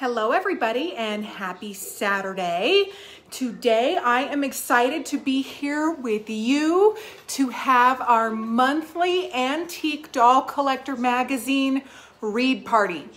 Hello, everybody, and happy Saturday. Today, I am excited to be here with you to have our monthly Antique Doll Collector Magazine read party.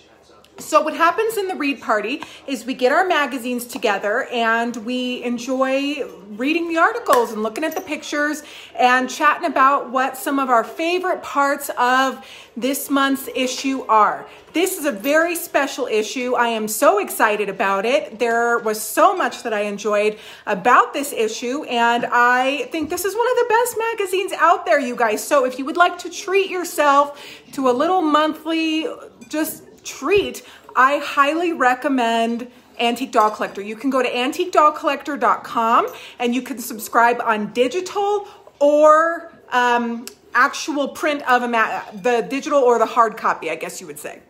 So what happens in the read party is we get our magazines together and we enjoy reading the articles and looking at the pictures and chatting about what some of our favorite parts of this month's issue are. This is a very special issue. I am so excited about it. There was so much that I enjoyed about this issue and I think this is one of the best magazines out there, you guys. So if you would like to treat yourself to a little monthly just treat, I highly recommend Antique Doll Collector. You can go to antiquedollcollector.com and you can subscribe on digital or um, actual print of a the digital or the hard copy, I guess you would say.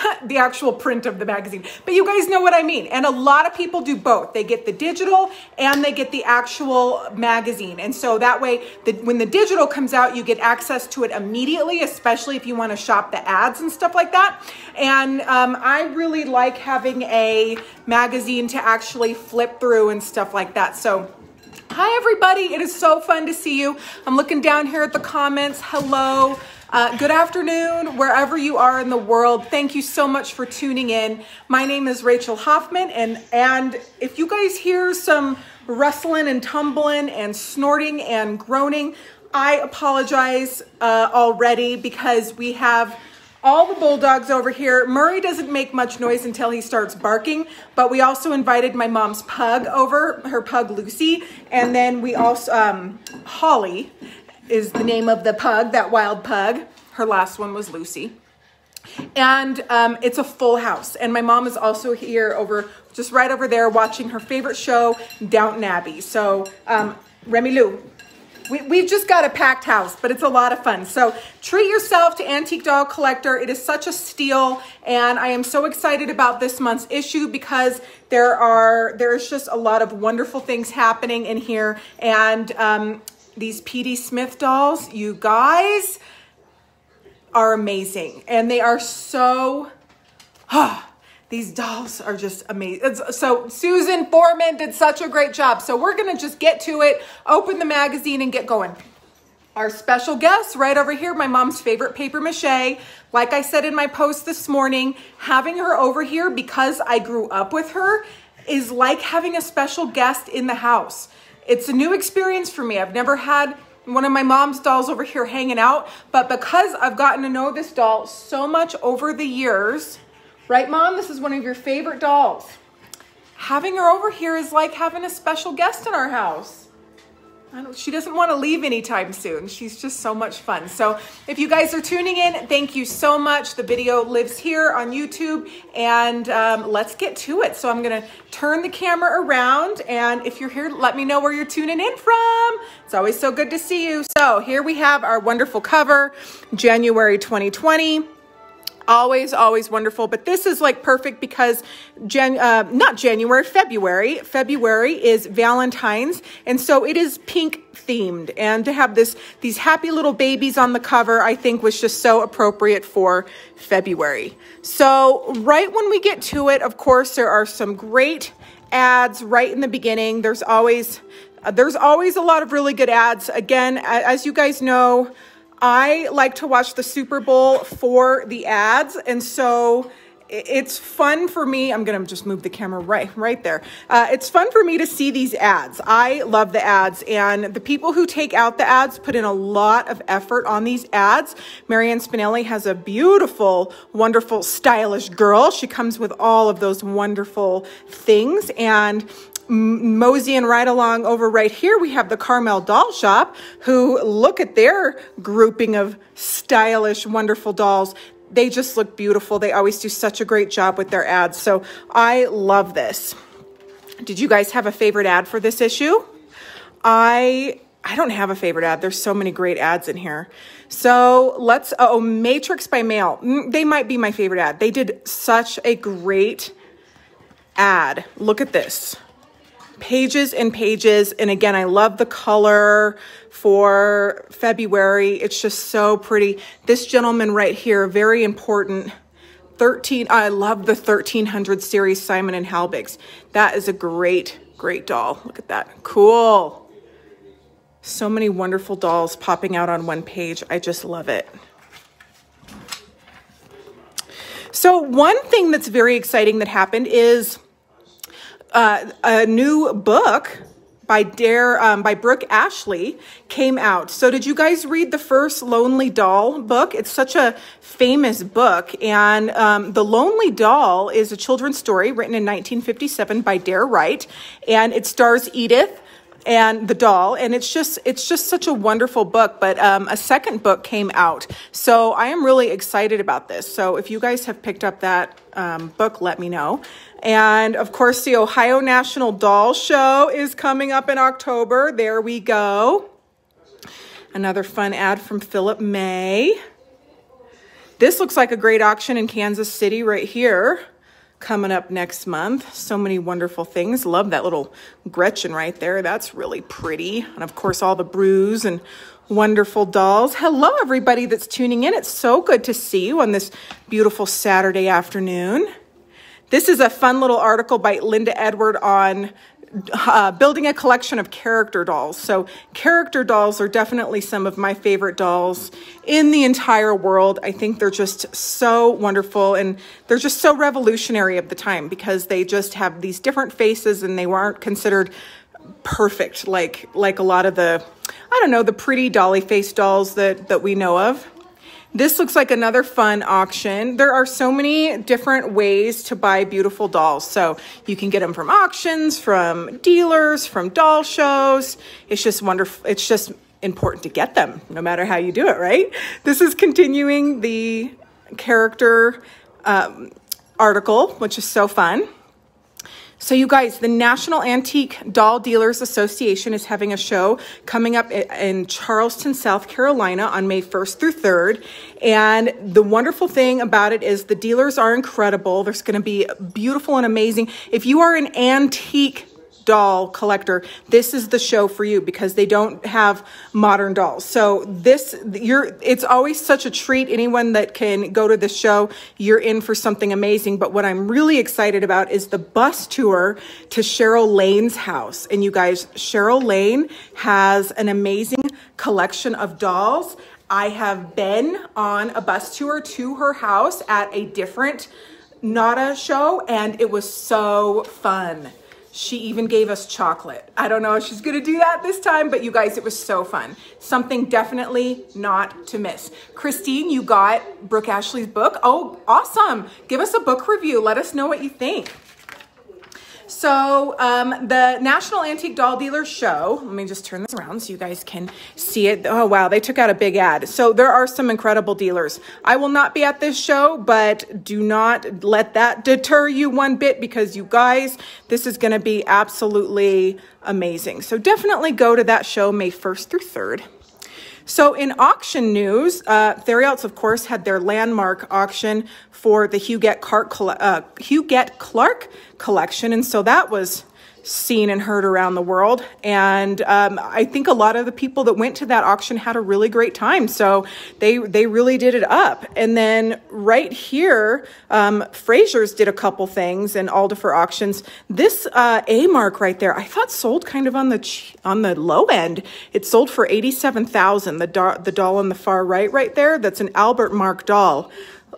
the actual print of the magazine. But you guys know what I mean. And a lot of people do both. They get the digital and they get the actual magazine. And so that way, the, when the digital comes out, you get access to it immediately, especially if you want to shop the ads and stuff like that. And um, I really like having a magazine to actually flip through and stuff like that. So Hi everybody, it is so fun to see you. I'm looking down here at the comments. Hello. Uh, good afternoon, wherever you are in the world. Thank you so much for tuning in. My name is Rachel Hoffman, and, and if you guys hear some rustling and tumbling and snorting and groaning, I apologize uh, already because we have all the bulldogs over here. Murray doesn't make much noise until he starts barking, but we also invited my mom's pug over, her pug Lucy, and then we also, um, Holly, is the name of the pug, that wild pug. Her last one was Lucy. And um, it's a full house. And my mom is also here over, just right over there, watching her favorite show, Downton Abbey. So, um, Remy Lou, we, we've just got a packed house, but it's a lot of fun. So treat yourself to Antique Doll Collector. It is such a steal, and I am so excited about this month's issue because there are there's just a lot of wonderful things happening in here. And um, these P.D. Smith dolls, you guys are amazing. And they are so, ah, these dolls are just amazing. So Susan Foreman did such a great job. So we're gonna just get to it, open the magazine and get going. Our special guest right over here, my mom's favorite paper mache. Like I said in my post this morning, having her over here because I grew up with her is like having a special guest in the house. It's a new experience for me. I've never had one of my mom's dolls over here hanging out, but because I've gotten to know this doll so much over the years, right mom, this is one of your favorite dolls. Having her over here is like having a special guest in our house she doesn't want to leave anytime soon. She's just so much fun. So if you guys are tuning in, thank you so much. The video lives here on YouTube and um, let's get to it. So I'm going to turn the camera around and if you're here, let me know where you're tuning in from. It's always so good to see you. So here we have our wonderful cover, January 2020 always always wonderful. But this is like perfect because Jan uh, not January February. February is Valentine's and so it is pink themed. And to have this these happy little babies on the cover I think was just so appropriate for February. So right when we get to it of course there are some great ads right in the beginning. There's always uh, there's always a lot of really good ads. Again as you guys know I like to watch the Super Bowl for the ads. And so it's fun for me. I'm to just move the camera right, right there. Uh, it's fun for me to see these ads. I love the ads and the people who take out the ads put in a lot of effort on these ads. Marianne Spinelli has a beautiful, wonderful, stylish girl. She comes with all of those wonderful things and moseying right along over right here, we have the Carmel Doll Shop, who look at their grouping of stylish, wonderful dolls. They just look beautiful. They always do such a great job with their ads. So I love this. Did you guys have a favorite ad for this issue? I I don't have a favorite ad. There's so many great ads in here. So let's, oh, Matrix by Mail. Mm, they might be my favorite ad. They did such a great ad. Look at this pages and pages. And again, I love the color for February. It's just so pretty. This gentleman right here, very important. 13, I love the 1300 series Simon and Halbigs. That is a great, great doll. Look at that. Cool. So many wonderful dolls popping out on one page. I just love it. So one thing that's very exciting that happened is uh, a new book by Dare um, by Brooke Ashley came out. So did you guys read the first Lonely Doll book? It's such a famous book, and um, the Lonely Doll is a children's story written in 1957 by Dare Wright, and it stars Edith and the doll and it's just it's just such a wonderful book but um, a second book came out. So i am really excited about this. So if you guys have picked up that um, book let me know. And of course the ohio national doll show is coming up in october. There we go. Another fun ad from philip may. This looks like a great auction in kansas city right here coming up next month. So many wonderful things. Love that little Gretchen right there. That's really pretty. And of course, all the Brus and wonderful dolls. Hello, everybody that's tuning in. It's so good to see you on this beautiful Saturday afternoon. This is a fun little article by Linda Edward on uh, building a collection of character dolls. So, character dolls are definitely some of my favorite dolls in the entire world. I think they're just so wonderful and they're just so revolutionary of the time because they just have these different faces and they weren't considered perfect like like a lot of the I don't know, the pretty dolly face dolls that that we know of. This looks like another fun auction. There are so many different ways to buy beautiful dolls. So you can get them from auctions, from dealers, from doll shows. It's just wonderful. It's just important to get them no matter how you do it, right? This is continuing the character um, article, which is so fun. So, you guys, the National Antique Doll Dealers Association is having a show coming up in Charleston, South Carolina on May 1st through 3rd. And the wonderful thing about it is the dealers are incredible. There's going to be beautiful and amazing. If you are an antique doll collector, this is the show for you because they don't have modern dolls. So this you're it's always such a treat anyone that can go to the show, you're in for something amazing. But what I'm really excited about is the bus tour to Cheryl Lane's house. And you guys, Cheryl Lane has an amazing collection of dolls. I have been on a bus tour to her house at a different NADA show and it was so fun. She even gave us chocolate. I don't know if she's gonna do that this time, but you guys, it was so fun. Something definitely not to miss. Christine, you got Brooke Ashley's book. Oh, awesome. Give us a book review. Let us know what you think. So um, the National Antique Doll Dealers Show, let me just turn this around so you guys can see it. Oh, wow, they took out a big ad. So there are some incredible dealers. I will not be at this show, but do not let that deter you one bit because you guys, this is going to be absolutely amazing. So definitely go to that show May 1st through 3rd. So in auction news, uh, of course, had their landmark auction for the Huguette uh, Huguette Clark collection. And so that was seen and heard around the world. And um, I think a lot of the people that went to that auction had a really great time. So they they really did it up. And then right here, um, Frasher's did a couple things and Alderfer auctions. This uh, A Marque right there, I thought sold kind of on the on the low end. It sold for eighty seven thousand. The do- the doll on the far right, right there, that's an Albert Marque doll.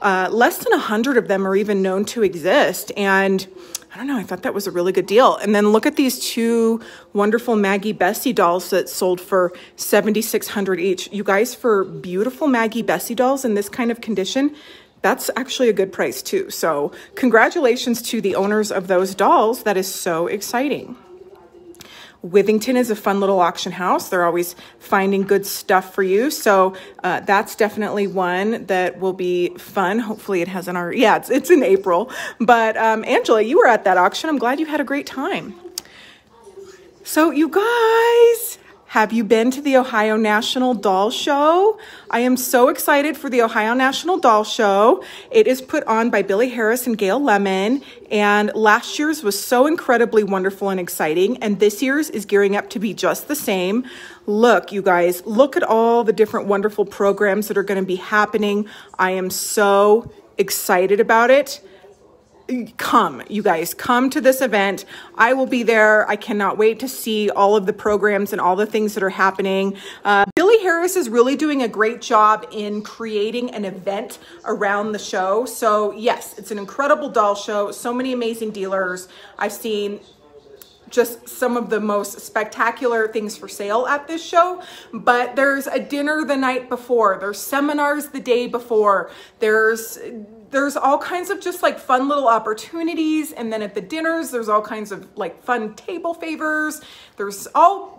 Uh, less than a hundred of them are even known to exist, and I don't know. I thought that was a really good deal. And then look at these two wonderful Maggie Bessie dolls that sold for 7600 each. You guys, for beautiful Maggie Bessie dolls in this kind of condition, that's actually a good price too. So congratulations to the owners of those dolls. That is so exciting. Withington is a fun little auction house. They're always finding good stuff for you. So uh, that's definitely one that will be fun. Hopefully it hasn't already. Yeah, it's, it's in April. But um, Angela, you were at that auction. I'm glad you had a great time. So you guys, have you been to the Ohio National Doll Show? I am so excited for the Ohio National Doll Show. It is put on by Billy Harris and Gail Lemon, and last year's was so incredibly wonderful and exciting, and this year's is gearing up to be just the same. Look, you guys, look at all the different wonderful programs that are going to be happening. I am so excited about it come you guys come to this event. I will be there. I cannot wait to see all of the programs and all the things that are happening. Uh, billy harris is really doing a great job in creating an event around the show. So yes it's an incredible doll show. So many amazing dealers. I've seen just some of the most spectacular things for sale at this show. But there's a dinner the night before, there's seminars the day before, there's there's all kinds of just like fun little opportunities. And then at the dinners, there's all kinds of like fun table favors. There's all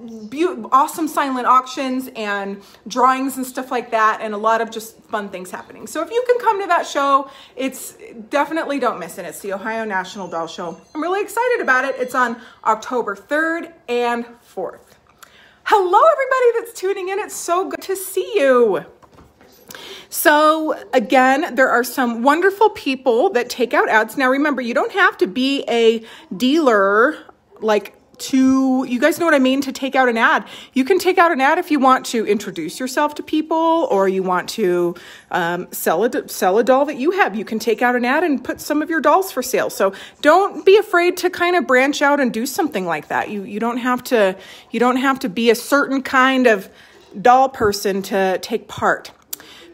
awesome silent auctions and drawings and stuff like that. And a lot of just fun things happening. So if you can come to that show, it's definitely don't miss it. It's the Ohio National Doll Show. I'm really excited about it. It's on October 3rd and 4th. Hello, everybody that's tuning in. It's so good to see you. So again, there are some wonderful people that take out ads. Now remember, you don't have to be a dealer like to, you guys know what I mean, to take out an ad. You can take out an ad if you want to introduce yourself to people or you want to um, sell, a, sell a doll that you have. You can take out an ad and put some of your dolls for sale. So don't be afraid to kind of branch out and do something like that. You, you don't have to, you don't have to be a certain kind of doll person to take part.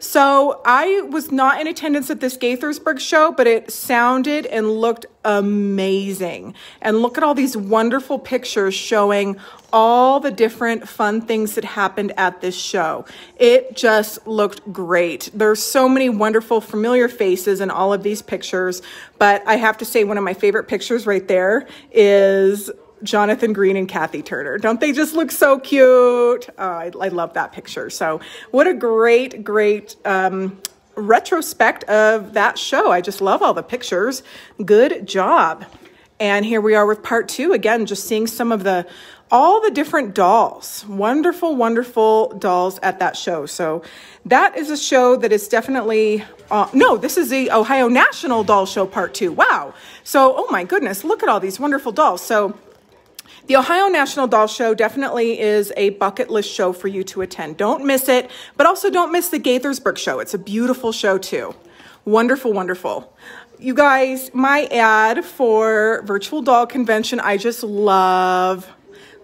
So I was not in attendance at this Gaithersburg show, but it sounded and looked amazing. And look at all these wonderful pictures showing all the different fun things that happened at this show. It just looked great. There's so many wonderful familiar faces in all of these pictures, but I have to say one of my favorite pictures right there is Jonathan Green and Kathy Turner. Don't they just look so cute? Oh, I, I, love that picture. So, what a great, great um, retrospect of that show. I just love all the pictures. Good job. And here we are with part two. Again, just seeing some of the all the different dolls. Wonderful, wonderful dolls at that show. So that is a show that is definitely, uh, no, this is the Ohio National Doll Show Part 2. Wow. So, oh my goodness, look at all these wonderful dolls. So the Ohio National Doll Show definitely is a bucket list show for you to attend. Don't miss it, but also don't miss the Gaithersburg show. It's a beautiful show too. Wonderful, wonderful. You guys, my ad for Virtual Doll Convention, I just love.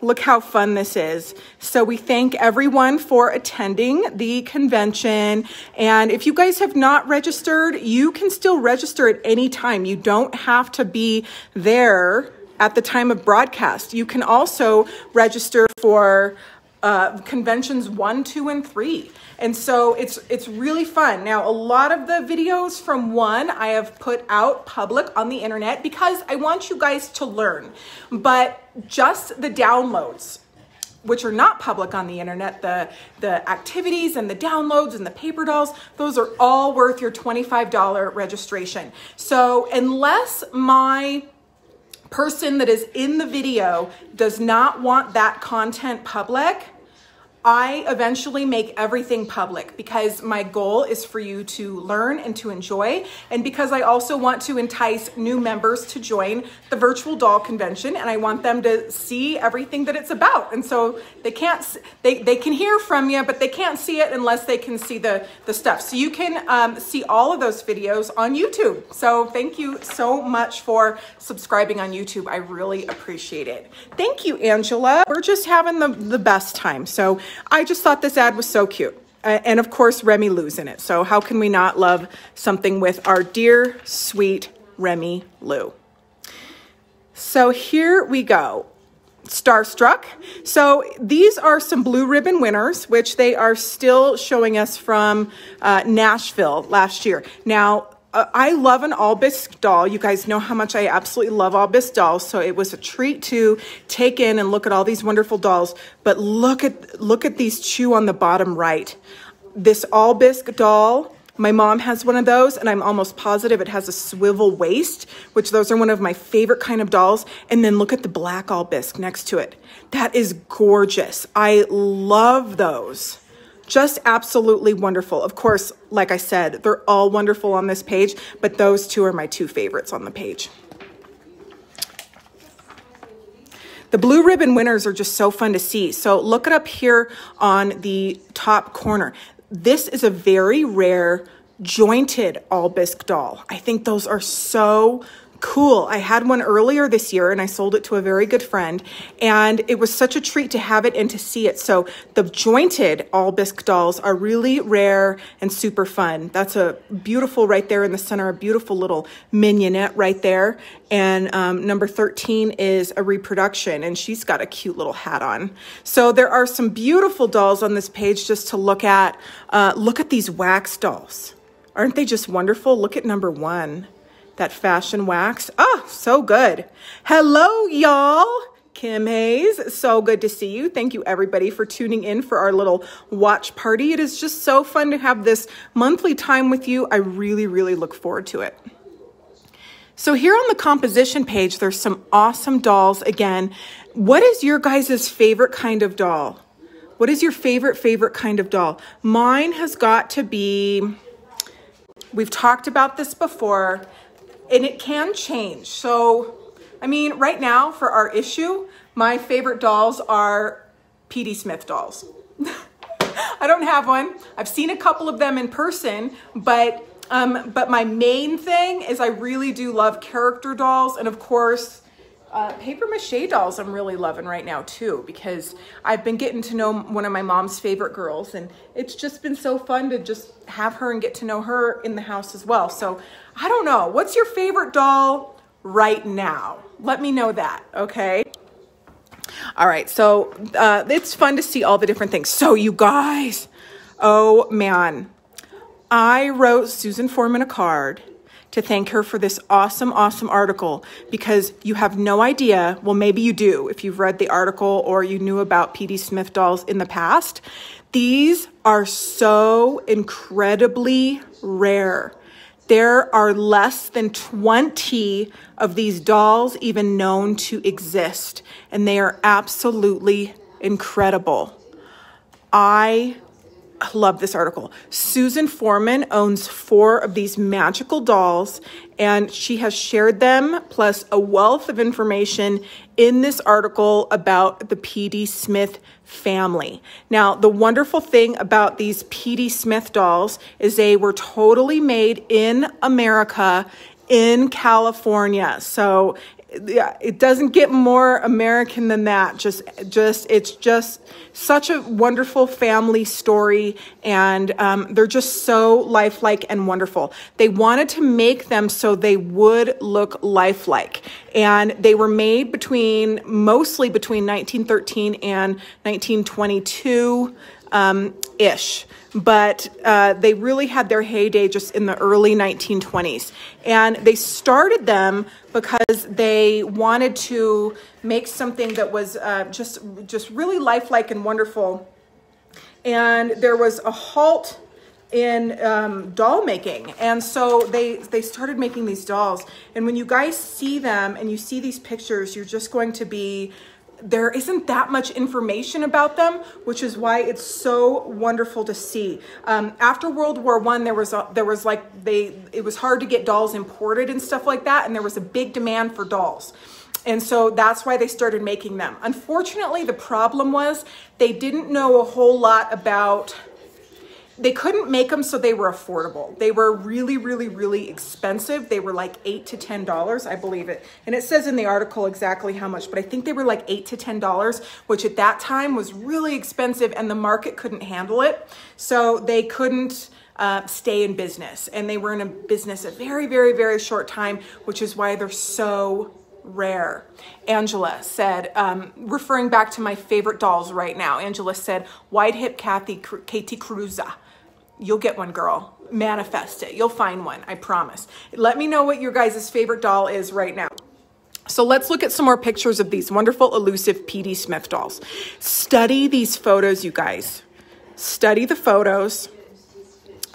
Look how fun this is. So we thank everyone for attending the convention. And if you guys have not registered, you can still register at any time. You don't have to be there at the time of broadcast. You can also register for uh, conventions one, two, and three. And so it's it's really fun. Now, a lot of the videos from one I have put out public on the internet because I want you guys to learn. But just the downloads, which are not public on the internet, the, the activities and the downloads and the paper dolls, those are all worth your $25 registration. So unless my person that is in the video does not want that content public, I eventually make everything public because my goal is for you to learn and to enjoy. And because I also want to entice new members to join the virtual doll convention and I want them to see everything that it's about. And so they can't, they, they can hear from you, but they can't see it unless they can see the, the stuff. So you can um, see all of those videos on YouTube. So thank you so much for subscribing on YouTube. I really appreciate it. Thank you, Angela. We're just having the, the best time. So I just thought this ad was so cute. Uh, and of course, Remy Lou's in it. So how can we not love something with our dear, sweet Remy Lou? So here we go. Starstruck. So these are some blue ribbon winners, which they are still showing us from uh, Nashville last year. Now, I love an all bisque doll. You guys know how much I absolutely love all bisque dolls. So it was a treat to take in and look at all these wonderful dolls. But look at look at these two on the bottom right. This all bisque doll. My mom has one of those, and I'm almost positive it has a swivel waist, which those are one of my favorite kind of dolls. And then look at the black all bisque next to it. That is gorgeous. I love those just absolutely wonderful. Of course, like I said, they're all wonderful on this page, but those two are my two favorites on the page. The blue ribbon winners are just so fun to see. So look it up here on the top corner. This is a very rare jointed all bisque doll. I think those are so cool. I had one earlier this year and I sold it to a very good friend and it was such a treat to have it and to see it. So the jointed all bisque dolls are really rare and super fun. That's a beautiful right there in the center, a beautiful little mignonette right there. And um, number 13 is a reproduction and she's got a cute little hat on. So there are some beautiful dolls on this page just to look at. Uh, look at these wax dolls. Aren't they just wonderful? Look at number one that fashion wax. Oh, so good. Hello, y'all. Kim Hayes, so good to see you. Thank you everybody for tuning in for our little watch party. It is just so fun to have this monthly time with you. I really, really look forward to it. So here on the composition page, there's some awesome dolls. Again, what is your guys' favorite kind of doll? What is your favorite, favorite kind of doll? Mine has got to be, we've talked about this before, and it can change. So, I mean, right now for our issue, my favorite dolls are P.D. Smith dolls. I don't have one. I've seen a couple of them in person, but um, but my main thing is I really do love character dolls, and of course, uh, paper mache dolls I'm really loving right now too because I've been getting to know one of my mom's favorite girls and it's just been so fun to just have her and get to know her in the house as well. So I don't know, what's your favorite doll right now? Let me know that, okay? All right, so uh, it's fun to see all the different things. So you guys, oh man, I wrote Susan Foreman a card to thank her for this awesome, awesome article because you have no idea. Well, maybe you do if you've read the article or you knew about P.D. Smith dolls in the past. These are so incredibly rare. There are less than 20 of these dolls even known to exist, and they are absolutely incredible. I love this article. Susan Foreman owns four of these magical dolls, and she has shared them plus a wealth of information in this article about the P.D. Smith family. Now, the wonderful thing about these P.D. Smith dolls is they were totally made in America in California. So yeah, it doesn't get more American than that. Just, just, it's just such a wonderful family story, and um, they're just so lifelike and wonderful. They wanted to make them so they would look lifelike, and they were made between mostly between 1913 and 1922 um, ish but uh, they really had their heyday just in the early 1920s. And they started them because they wanted to make something that was uh, just, just really lifelike and wonderful. And there was a halt in um, doll making. And so they, they started making these dolls. And when you guys see them and you see these pictures, you're just going to be there isn't that much information about them, which is why it's so wonderful to see. Um, after World War One, there was a, there was like they it was hard to get dolls imported and stuff like that, and there was a big demand for dolls. And so that's why they started making them. Unfortunately, the problem was they didn't know a whole lot about they couldn't make them so they were affordable. They were really, really, really expensive. They were like eight to ten dollars, I believe it. And it says in the article exactly how much, but I think they were like eight to ten dollars, which at that time was really expensive, and the market couldn't handle it. So they couldn't uh, stay in business, and they were in a business a very, very, very short time, which is why they're so rare. Angela said, um, referring back to my favorite dolls right now, Angela said, wide hip Kathy, Käthe Kruse. You'll get one, girl. Manifest it. You'll find one, I promise. Let me know what your guys' favorite doll is right now. So let's look at some more pictures of these wonderful, elusive P.D. Smith dolls. Study these photos, you guys. Study the photos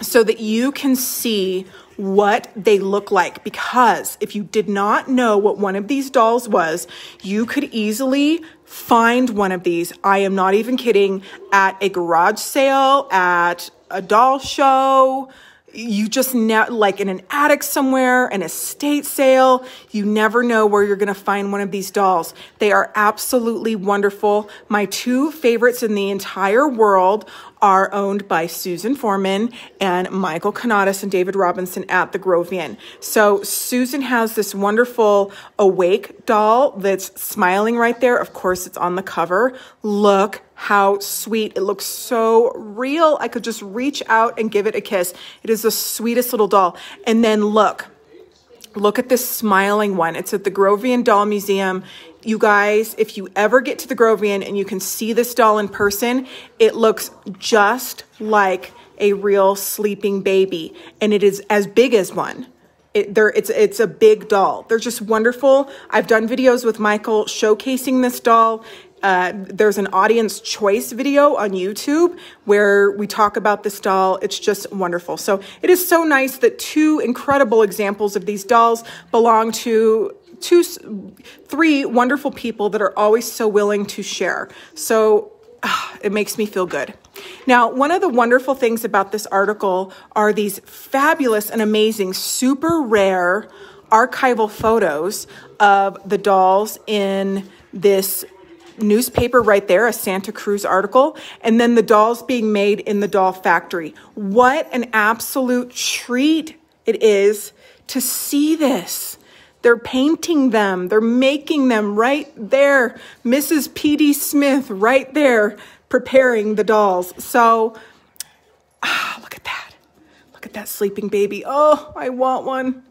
so that you can see what they look like because if you did not know what one of these dolls was, you could easily find one of these. I am not even kidding at a garage sale, at a doll show, you just ne- like in an attic somewhere, an estate sale, you never know where you're going to find one of these dolls. They are absolutely wonderful. My two favorites in the entire world are owned by Susan Foreman and Michael Canadas and David Robinson at the Grovian. So Susan has this wonderful awake doll that's smiling right there. Of course, it's on the cover. Look how sweet. It looks so real. I could just reach out and give it a kiss. It is the sweetest little doll. And then look, look at this smiling one. It's at the Grovian Doll Museum you guys, if you ever get to the Grovian and you can see this doll in person, it looks just like a real sleeping baby. And it is as big as one. It, it's, it's a big doll. They're just wonderful. I've done videos with Michael showcasing this doll. Uh, there's an audience choice video on YouTube where we talk about this doll. It's just wonderful. So it is so nice that two incredible examples of these dolls belong to two, three wonderful people that are always so willing to share. So uh, it makes me feel good. Now, one of the wonderful things about this article are these fabulous and amazing, super rare archival photos of the dolls in this newspaper right there, a Santa Cruz article, and then the dolls being made in the doll factory. What an absolute treat it is to see this. They're painting them. They're making them right there. Mrs. P.D. Smith right there preparing the dolls. So, ah, look at that. Look at that sleeping baby. Oh, I want one.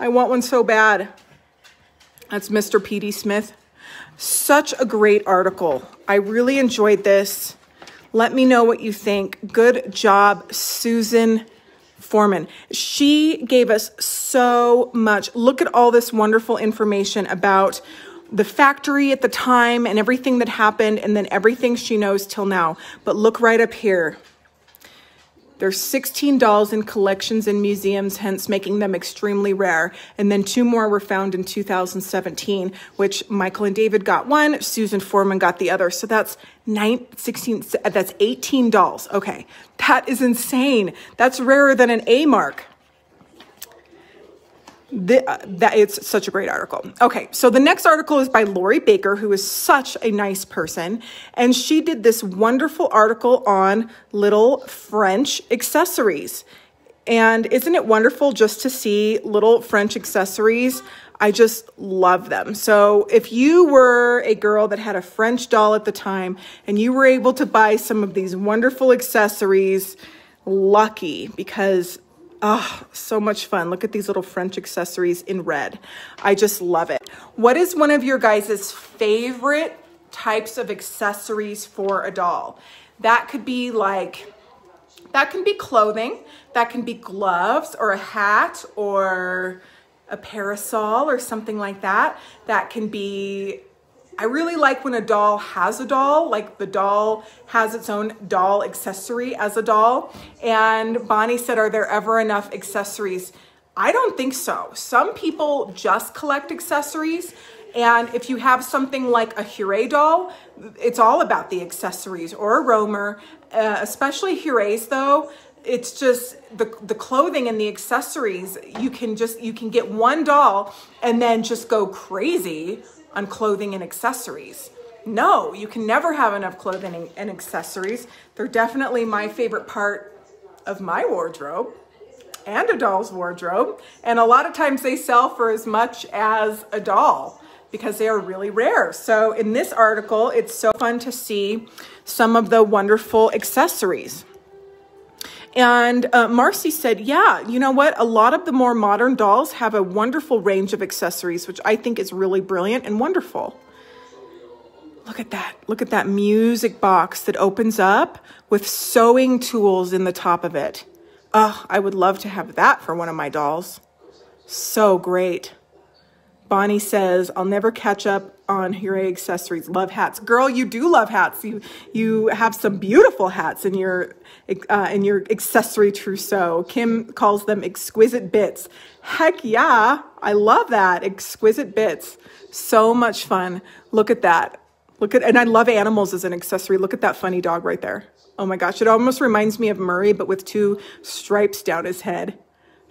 I want one so bad. That's Mr. P.D. Smith. Such a great article. I really enjoyed this. Let me know what you think. Good job, Susan Foreman. She gave us so much. Look at all this wonderful information about the factory at the time and everything that happened, and then everything she knows till now. But look right up here. There's 16 dolls in collections in museums, hence making them extremely rare. And then two more were found in 2017, which Michael and David got one, Susan Foreman got the other. So that's nine, 16, that's 18 dolls. Okay, that is insane. That's rarer than an A Marque the, uh, that it's such a great article. Okay, so the next article is by Lori Baker, who is such a nice person, and she did this wonderful article on little French accessories. And isn't it wonderful just to see little French accessories? I just love them. So if you were a girl that had a French doll at the time and you were able to buy some of these wonderful accessories, lucky because Oh, so much fun. Look at these little French accessories in red. I just love it. What is one of your guys' favorite types of accessories for a doll? That could be like, that can be clothing. That can be gloves or a hat or a parasol or something like that. That can be I really like when a doll has a doll, like the doll has its own doll accessory as a doll. And Bonnie said, Are there ever enough accessories? I don't think so. Some people just collect accessories. And if you have something like a Huret doll, it's all about the accessories or a Rohmer, uh, especially Hurets though. It's just the, the clothing and the accessories. You can just, you can get one doll and then just go crazy on clothing and accessories. No, you can never have enough clothing and accessories. They're definitely my favorite part of my wardrobe and a doll's wardrobe. And a lot of times they sell for as much as a doll because they are really rare. So in this article, it's so fun to see some of the wonderful accessories. And uh, Marcy said, yeah, you know what? A lot of the more modern dolls have a wonderful range of accessories, which I think is really brilliant and wonderful. Look at that. Look at that music box that opens up with sewing tools in the top of it. Oh, I would love to have that for one of my dolls. So great. Bonnie says, I'll never catch up on Huret accessories. Love hats. Girl, you do love hats. You you have some beautiful hats in your uh, in your accessory trousseau. Kim calls them exquisite bits. Heck yeah, I love that. Exquisite bits. So much fun. Look at that. Look at and I love animals as an accessory. Look at that funny dog right there. Oh my gosh, it almost reminds me of Murray, but with two stripes down his head.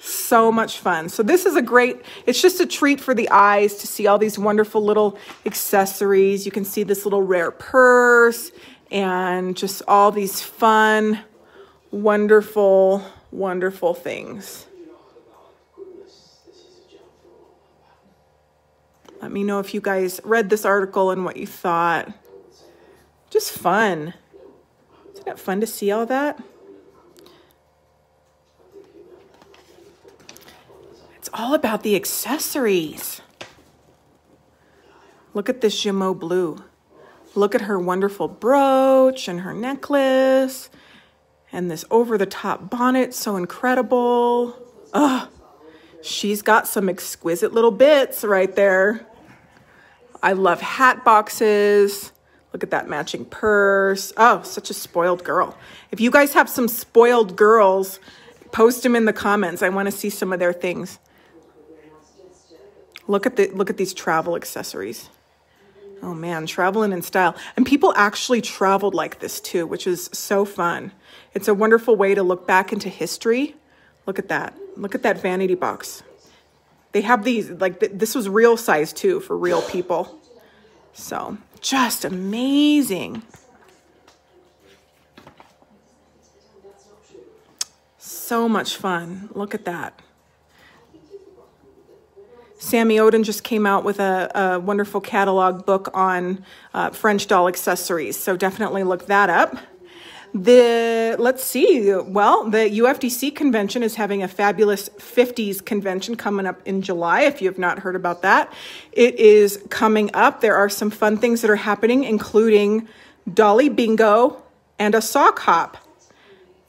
So much fun. So this is a great, it's just a treat for the eyes to see all these wonderful little accessories. You can see this little rare purse and just all these fun, wonderful, wonderful things. Let me know if you guys read this article and what you thought. Just fun. Isn't it fun to see all that? All about the accessories. Look at this Jumeau blue. Look at her wonderful brooch and her necklace and this over the top bonnet, so incredible. Ugh, she's got some exquisite little bits right there. I love hat boxes. Look at that matching purse. Oh, such a spoiled girl. If you guys have some spoiled girls, post them in the comments. I want to see some of their things. Look at the look at these travel accessories. Oh man, traveling in style. And people actually traveled like this too, which is so fun. It's a wonderful way to look back into history. Look at that. Look at that vanity box. They have these, like, th this was real size too for real people. So, just amazing. So much fun. Look at that. Samy Odin just came out with a, a wonderful catalog book on uh, French doll accessories, so definitely look that up. The let's see, well, the UFDC convention is having a fabulous 50s convention coming up in July. If you have not heard about that, it is coming up. There are some fun things that are happening, including Dolly Bingo and a sock hop.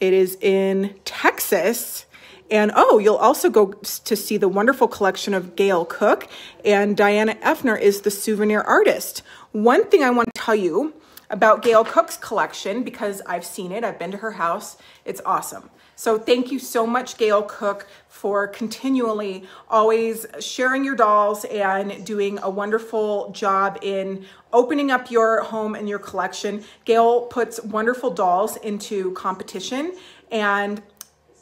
It is in Texas and oh, you'll also go to see the wonderful collection of Gail Cook, and Dianna Effner is the souvenir artist. One thing I want to tell you about Gail Cook's collection, because I've seen it, I've been to her house, it's awesome. So thank you so much, Gail Cook, for continually always sharing your dolls and doing a wonderful job in opening up your home and your collection. Gail puts wonderful dolls into competition and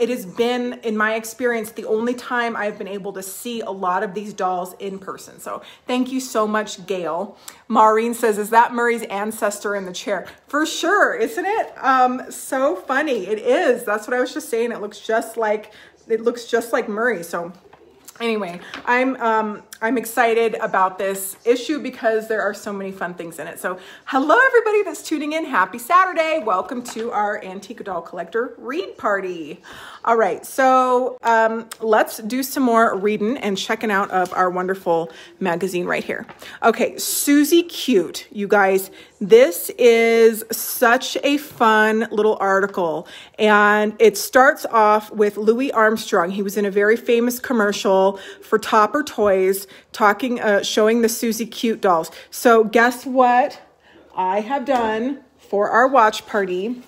it has been, in my experience, the only time I've been able to see a lot of these dolls in person. So thank you so much, Gail. Maureen says, is that Murray's ancestor in the chair? For sure, isn't it? Um, so funny. It is. That's what I was just saying. It looks just like, it looks just like Murray. So anyway, I'm um, I'm excited about this issue because there are so many fun things in it. So hello everybody that's tuning in. Happy Saturday. Welcome to our Antique Doll Collector read party. All right, so um, let's do some more reading and checking out of our wonderful magazine right here. Okay, Susie Cute. You guys, this is such a fun little article. And it starts off with Louis Armstrong. He was in a very famous commercial for Topper Toys talking, uh, showing the Susie Cute dolls. So guess what I have done for our watch party?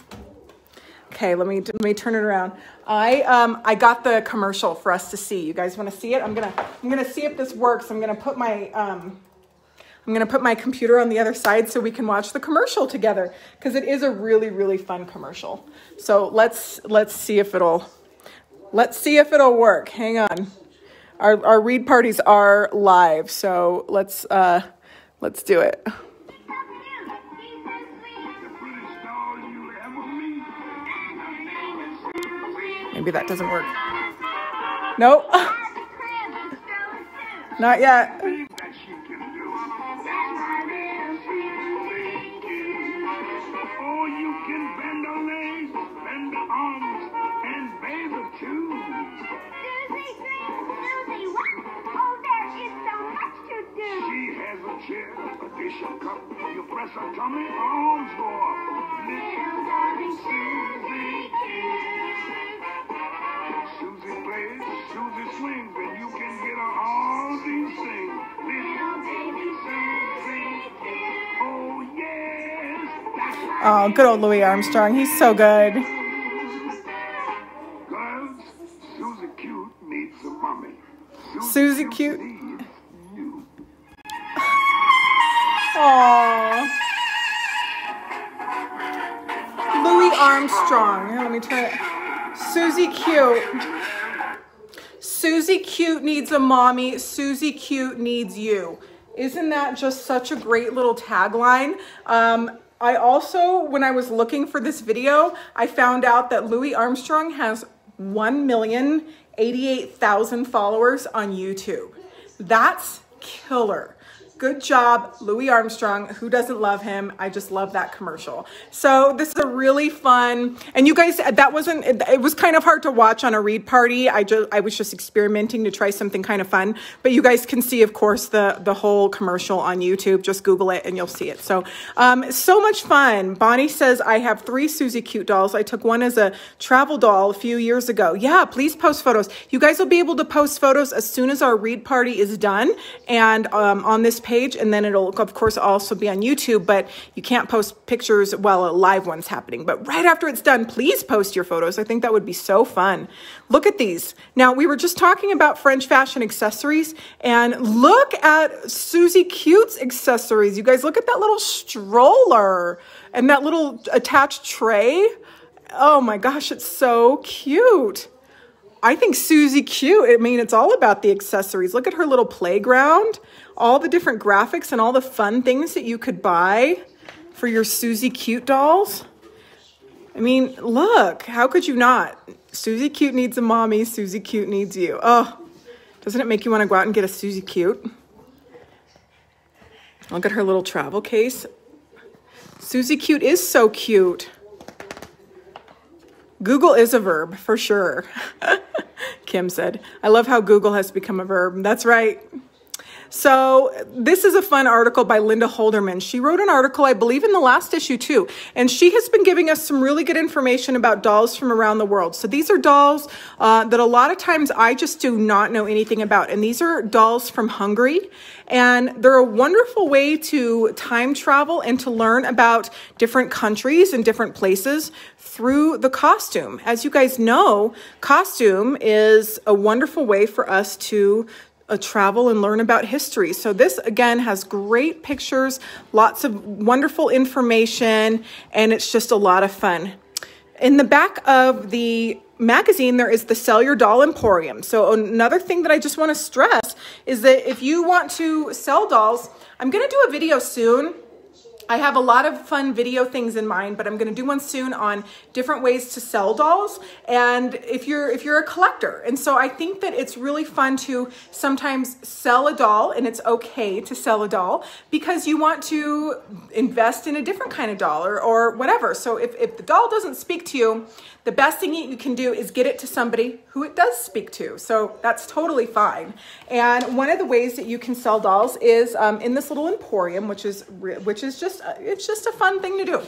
Okay, let me let me turn it around. I um I got the commercial for us to see. You guys want to see it? I'm gonna I'm gonna see if this works. I'm gonna put my um I'm gonna put my computer on the other side so we can watch the commercial together because it is a really really fun commercial. So let's let's see if it'll let's see if it'll work. Hang on. Our, our read parties are live, so let's uh, let's do it. Maybe that doesn't work. Nope. Not yet. Bishop cup. You press a tummy, arms go up. Little darling Susie Susie plays, Susie swings, and you can get her all these things. Little baby Susie Oh, yes. Oh, good old Louis Armstrong. He's so good. Girls, Susie Cute needs some mommy. Susie Cute. Louis Armstrong. Let me turn it. Susie Cute. Susie Cute needs a mommy. Susie Cute needs you. Isn't that just such a great little tagline? Um, I also, when I was looking for this video, I found out that Louis Armstrong has 1,088,000 followers on YouTube. That's killer. Good job, Louis Armstrong. Who doesn't love him? I just love that commercial. So this is a really fun, and you guys, that wasn't, it, was kind of hard to watch on a read party. I just, I was just experimenting to try something kind of fun, but you guys can see, of course, the, the whole commercial on YouTube. Just Google it and you'll see it. So, um, so much fun. Bonnie says, I have three Susie Cute dolls. I took one as a travel doll a few years ago. Yeah, please post photos. You guys will be able to post photos as soon as our read party is done and um, on this page, and then it'll, of course, also be on YouTube, but you can't post pictures while a live one's happening. But right after it's done, please post your photos. I think that would be so fun. Look at these. Now, we were just talking about French fashion accessories, and look at Susie Cute's accessories. You guys, look at that little stroller and that little attached tray. Oh my gosh, it's so cute. I think Susie cute. I mean, it's all about the accessories. Look at her little playground, all the different graphics and all the fun things that you could buy for your Susie cute dolls. I mean, look, how could you not? Susie cute needs a mommy, Susie cute needs you. Oh, doesn't it make you want to go out and get a Susie cute? Look at her little travel case. Susie cute is so cute. Google is a verb for sure. Kim said, I love how Google has become a verb. That's right. So, this is a fun article by Linda Holderman. She wrote an article, I believe, in the last issue too, and she has been giving us some really good information about dolls from around the world. So, these are dolls uh, that a lot of times I just do not know anything about, and these are dolls from Hungary, and they're a wonderful way to time travel and to learn about different countries and different places through the costume. As you guys know, costume is a wonderful way for us to uh, travel and learn about history. So this again has great pictures, lots of wonderful information, and it's just a lot of fun. In the back of the magazine, there is the Sell Your Doll Emporium. So another thing that I just want to stress is that if you want to sell dolls, I'm going to do a video soon I have a lot of fun video things in mind, but I'm going to do one soon on different ways to sell dolls. And if you're if you're a collector, and so I think that it's really fun to sometimes sell a doll, and it's okay to sell a doll because you want to invest in a different kind of doll or, or whatever. So if, if the doll doesn't speak to you, the best thing you can do is get it to somebody who it does speak to. So that's totally fine. And one of the ways that you can sell dolls is um, in this little emporium, which is which is just it's just a fun thing to do.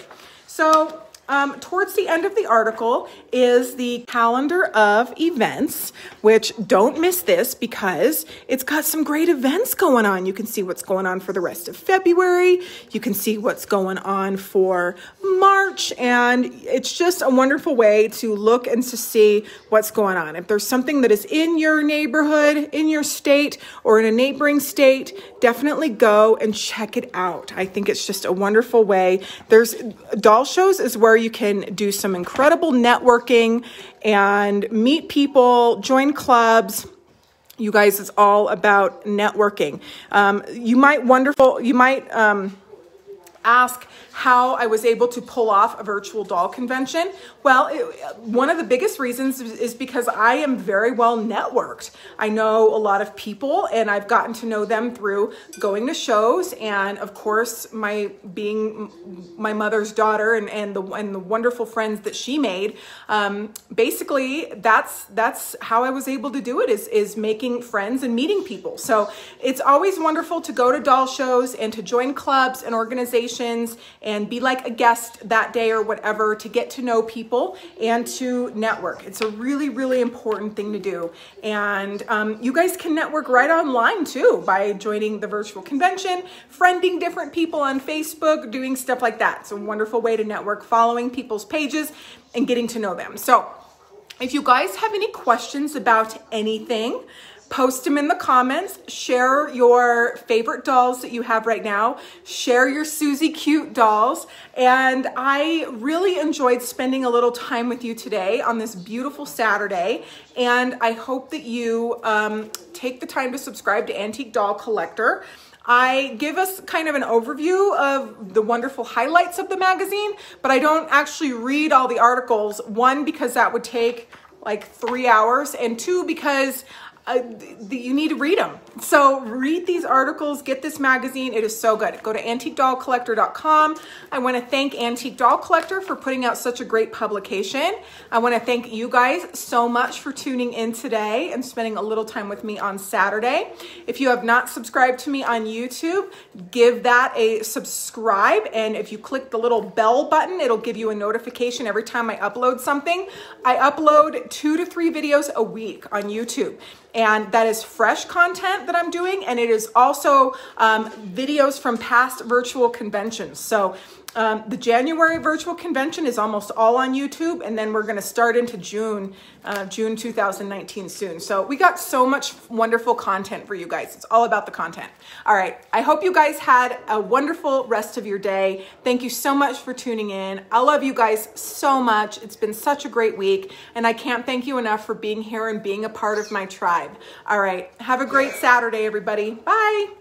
So um, towards the end of the article is the calendar of events, which don't miss this because it's got some great events going on. You can see what's going on for the rest of February. You can see what's going on for March. And it's just a wonderful way to look and to see what's going on. If there's something that is in your neighborhood, in your state, or in a neighboring state, definitely go and check it out. I think it's just a wonderful way. There's doll shows is where you can do some incredible networking and meet people, join clubs. You guys, it's all about networking. Um, you might wonderful. You might. Um, ask how I was able to pull off a virtual doll convention. Well, it, one of the biggest reasons is because I am very well networked. I know a lot of people and I've gotten to know them through going to shows and of course my being my mother's daughter and, and the and the wonderful friends that she made. Um, basically, that's that's how I was able to do it is is making friends and meeting people. So it's always wonderful to go to doll shows and to join clubs and organizations and be like a guest that day or whatever to get to know people and to network. It's a really, really important thing to do. And um, you guys can network right online too by joining the virtual convention, friending different people on Facebook, doing stuff like that. It's a wonderful way to network, following people's pages and getting to know them. So if you guys have any questions about anything, Post them in the comments. Share your favorite dolls that you have right now. Share your Susie Cute dolls. And I really enjoyed spending a little time with you today on this beautiful Saturday. And I hope that you um, take the time to subscribe to Antique Doll Collector. I give us kind of an overview of the wonderful highlights of the magazine, but I don't actually read all the articles. One, because that would take like three hours, and two, because uh, you need to read them. So read these articles, get this magazine. It is so good. Go to antiquedollcollector.com. I want to thank Antique Doll Collector for putting out such a great publication. I want to thank you guys so much for tuning in today and spending a little time with me on Saturday. If you have not subscribed to me on YouTube, give that a subscribe. And if you click the little bell button, it'll give you a notification every time I upload something. I upload two to three videos a week on YouTube and that is fresh content that I'm doing, and it is also um, videos from past virtual conventions. So um, the January virtual convention is almost all on YouTube, and then we're going to start into June, uh, June 2019 soon. So we got so much wonderful content for you guys. It's all about the content. All right. I hope you guys had a wonderful rest of your day. Thank you so much for tuning in. I love you guys so much. It's been such a great week, and I can't thank you enough for being here and being a part of my tribe. All right. Have a great Saturday, everybody. Bye.